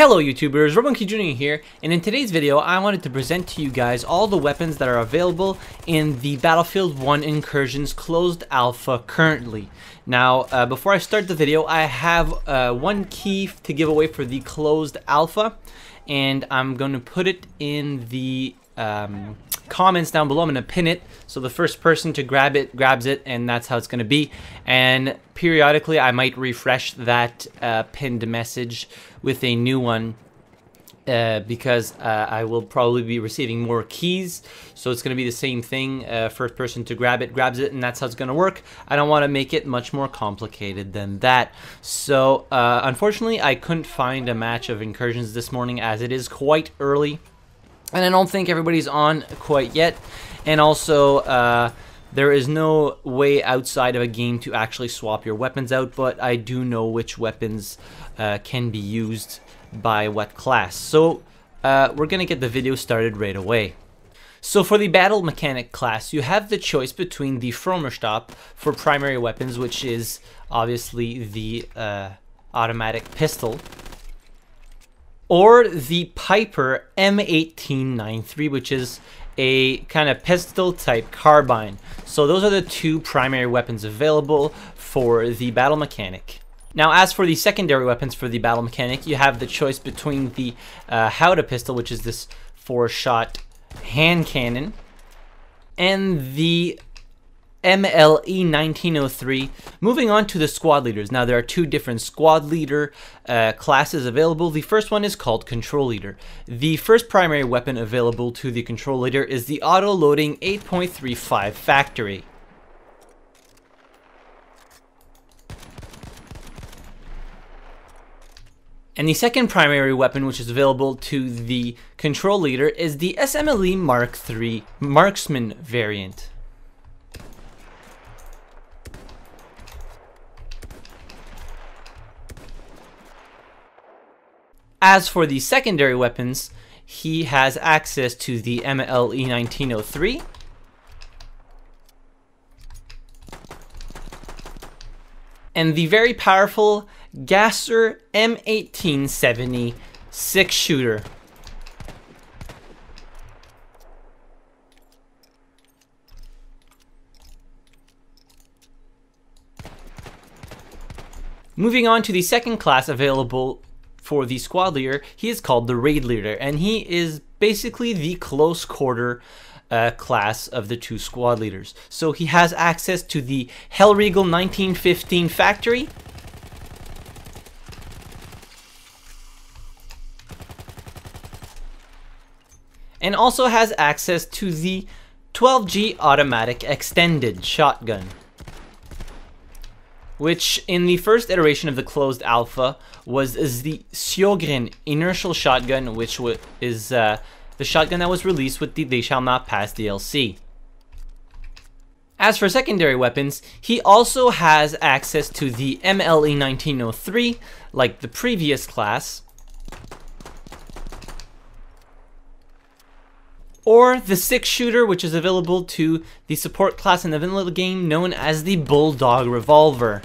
Hello YouTubers, RogueMonkey Jr. here, and in today's video I wanted to present to you guys all the weapons that are available in the Battlefield 1 Incursions closed alpha currently. Now, uh, before I start the video, I have uh, one key to give away for the closed alpha, and I'm going to put it in the um, comments down below. I'm to pin it so the first person to grab it grabs it and that's how it's to be. And periodically I might refresh that uh, pinned message with a new one uh, because uh, I will probably be receiving more keys. So it's going to be the same thing. Uh, first person to grab it grabs it, and that's how it's going to work. I don't want to make it much more complicated than that. So uh, unfortunately, I couldn't find a match of incursions this morning as it is quite early. And I don't think everybody's on quite yet. And also, uh, there is no way outside of a game to actually swap your weapons out, but I do know which weapons uh, can be used by what class. So uh, we're to get the video started right away. So for the Battle Mechanic class, you have the choice between the Frommer Stop for primary weapons, which is obviously the uh, automatic pistol, or the Pieper M1893, which is a kind of pistol type carbine. So those are the two primary weapons available for the Battle Mechanic. Now as for the secondary weapons for the Battle Mechanic, you have the choice between the uh, Howdah pistol, which is this four shot hand cannon, and the MLE 1903. Moving on to the squad leaders. Now there are two different squad leader uh, classes available. The first one is called control leader. The first primary weapon available to the control leader is the auto loading 8.35 factory. And the second primary weapon which is available to the control leader is the SMLE Mark III Marksman variant. As for the secondary weapons, he has access to the MLE 1903. And the very powerful Gasser M1870 six shooter. Moving on to the second class available for the squad leader, he is called the raid leader, and he is basically the close quarter uh, class of the two squad leaders. So he has access to the Hellriegel 1915 factory, and also has access to the 12G automatic extended shotgun which in the first iteration of the closed alpha was is the Sjogren inertial shotgun, which is uh, the shotgun that was released with the They Shall Not Pass DLC. As for secondary weapons, he also has access to the MLE 1903, like the previous class, or the six shooter which is available to the support class in the vanilla game known as the Bulldog Revolver.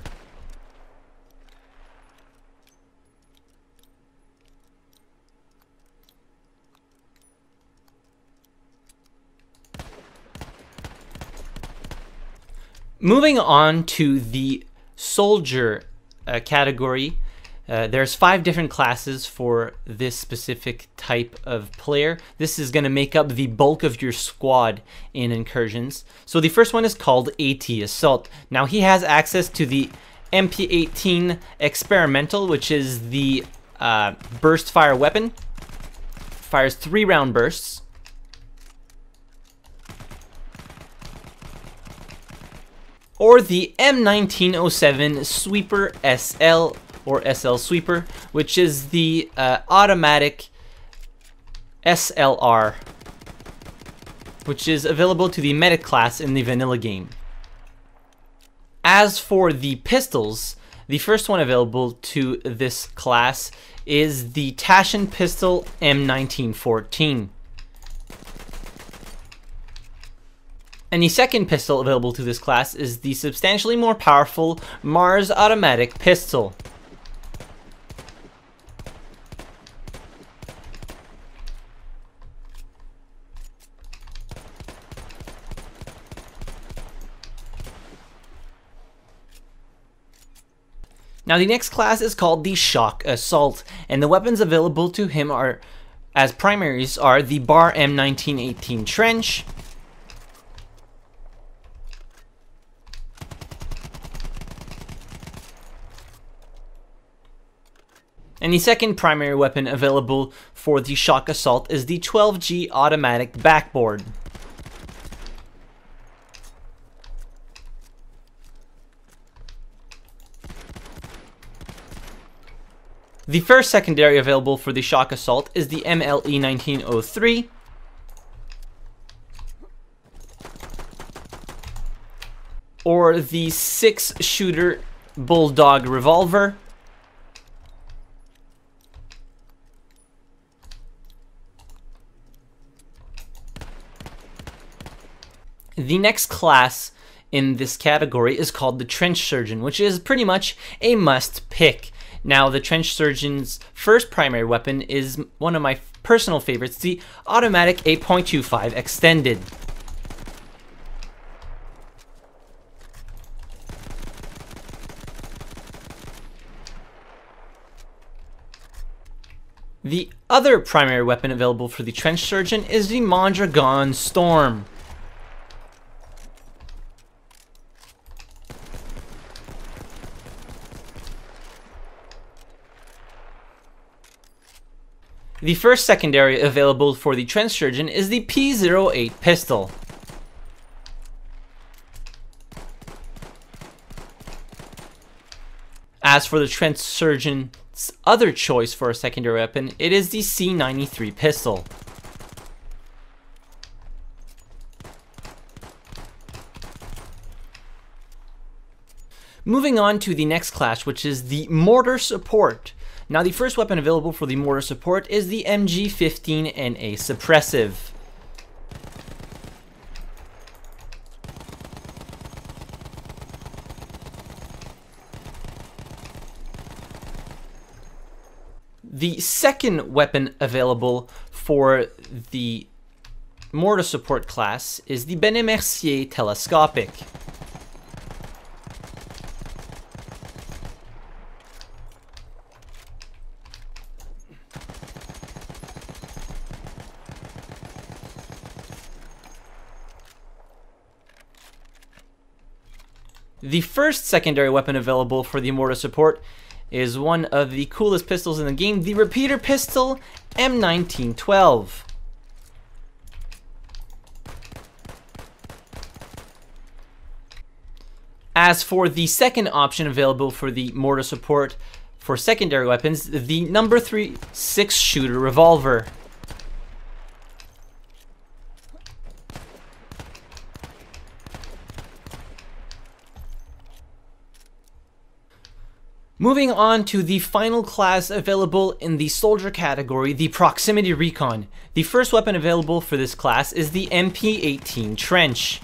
Moving on to the soldier uh, category, uh, there's five different classes for this specific type of player. This is going to make up the bulk of your squad in incursions. So the first one is called AT Assault. Now he has access to the MP18 Experimental, which is the uh, burst fire weapon. Fires three round bursts. or the M1907 Sweeper SL or SL Sweeper, which is the uh, automatic SLR, which is available to the medic class in the vanilla game. As for the pistols, the first one available to this class is the Taschen Pistol M1914. And the second pistol available to this class is the substantially more powerful Mars Automatic Pistol. Now the next class is called the Shock Assault, and the weapons available to him are, as primaries, are the Bar M1918 Trench, And the second primary weapon available for the Shock Assault is the 12G automatic Backbored. The first secondary available for the Shock Assault is the MLE 1903. Or the 6-shooter Bulldog Revolver. The next class in this category is called the Trench Surgeon, which is pretty much a must pick. Now, the Trench Surgeon's first primary weapon is one of my personal favorites, the Automatic 8.25 Extended. The other primary weapon available for the Trench Surgeon is the Mondragon Storm. The first secondary available for the trench surgeon is the P08 pistol. As for the trench surgeon's other choice for a secondary weapon, it is the C93 pistol. Moving on to the next class, which is the mortar support. Now the first weapon available for the mortar support is the MG15NA Suppressive. The second weapon available for the mortar support class is the Benet-Mercie Telescopic. The first secondary weapon available for the mortar support is one of the coolest pistols in the game, the Repeater Pistol M1912. As for the second option available for the mortar support for secondary weapons, the number 3 6-shooter revolver. Moving on to the final class available in the soldier category, the Proximity Recon. The first weapon available for this class is the MP-18 Trench.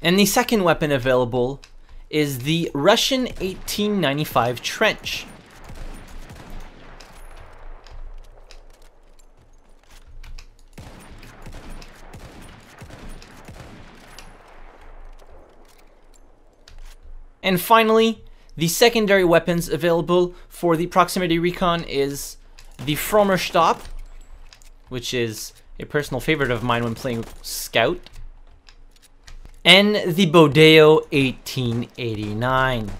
And the second weapon available is the Russian 1895 Trench. And finally, the secondary weapons available for the proximity recon is the Frommer Stop, which is a personal favorite of mine when playing Scout, and the Bodeo 1889.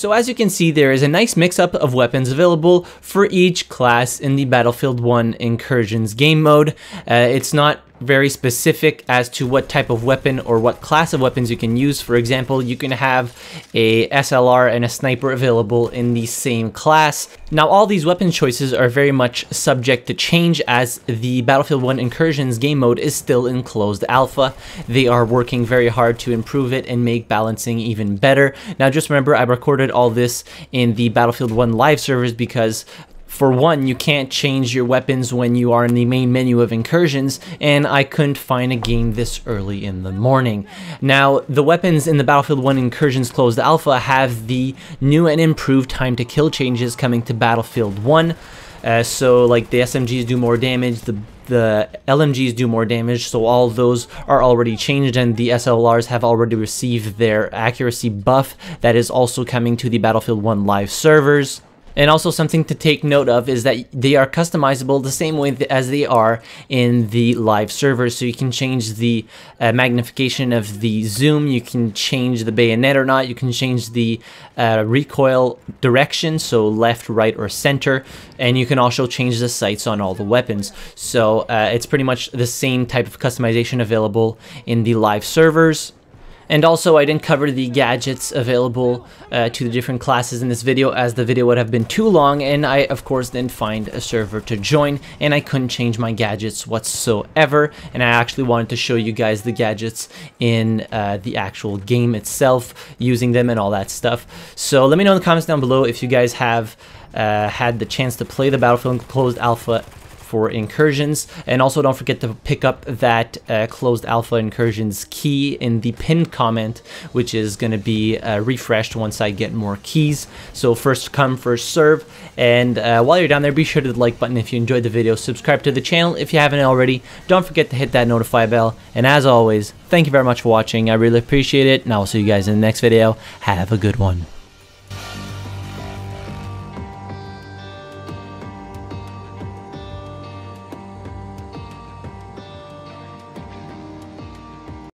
So as you can see, there is a nice mix-up of weapons available for each class in the Battlefield 1 Incursions game mode. Uh, it's not very specific as to what type of weapon or what class of weapons you can use. For example, you can have a SLR and a sniper available in the same class. Now, all these weapon choices are very much subject to change as the Battlefield 1 Incursions game mode is still in closed alpha. They are working very hard to improve it and make balancing even better. Now, just remember, I recorded all this in the Battlefield 1 live servers because for one, you can't change your weapons when you are in the main menu of incursions, and I couldn't find a game this early in the morning. Now, the weapons in the Battlefield 1 Incursions Closed Alpha have the new and improved time to kill changes coming to Battlefield 1. Uh, so, like, the SMGs do more damage, the the LMGs do more damage, so all those are already changed, and the SLRs have already received their accuracy buff that is also coming to the Battlefield 1 live servers. And also something to take note of is that they are customizable the same way as they are in the live servers. So you can change the uh, magnification of the zoom, you can change the bayonet or not, you can change the uh, recoil direction, so left, right, or center, and you can also change the sights on all the weapons. So uh, it's pretty much the same type of customization available in the live servers. And also, I didn't cover the gadgets available uh, to the different classes in this video as the video would have been too long and I, of course, didn't find a server to join and I couldn't change my gadgets whatsoever and I actually wanted to show you guys the gadgets in uh, the actual game itself, using them and all that stuff. So let me know in the comments down below if you guys have uh, had the chance to play the Battlefield Closed Alpha for incursions. And also don't forget to pick up that uh, closed alpha incursions key in the pinned comment, which is going to be uh, refreshed once I get more keys. So first come, first serve. And uh, while you're down there, be sure to the like button if you enjoyed the video. Subscribe to the channel if you haven't already. Don't forget to hit that notify bell. And as always, thank you very much for watching. I really appreciate it. And I'll see you guys in the next video. Have a good one.